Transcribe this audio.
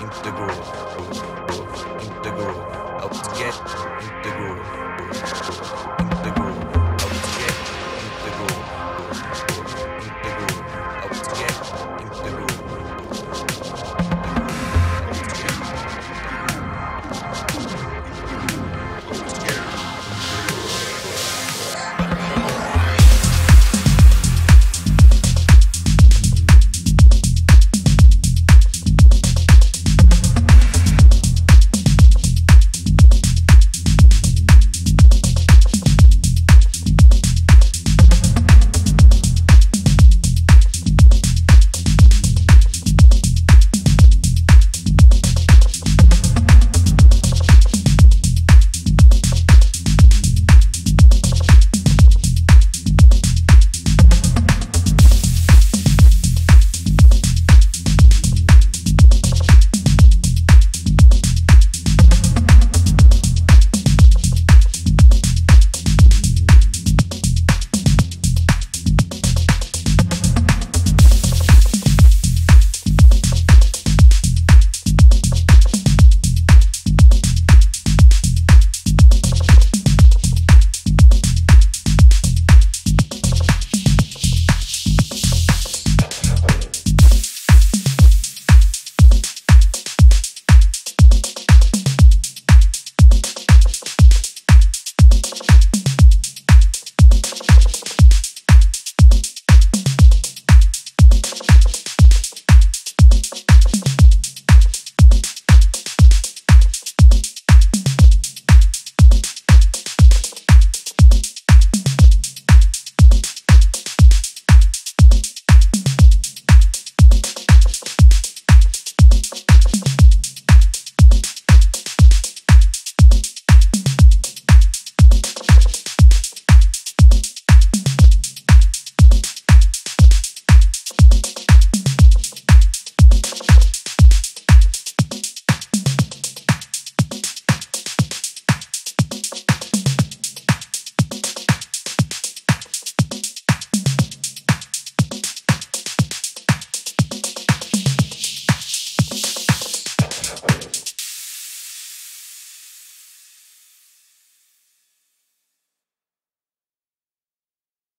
into the groove, into the groove, out to get. Into the groove.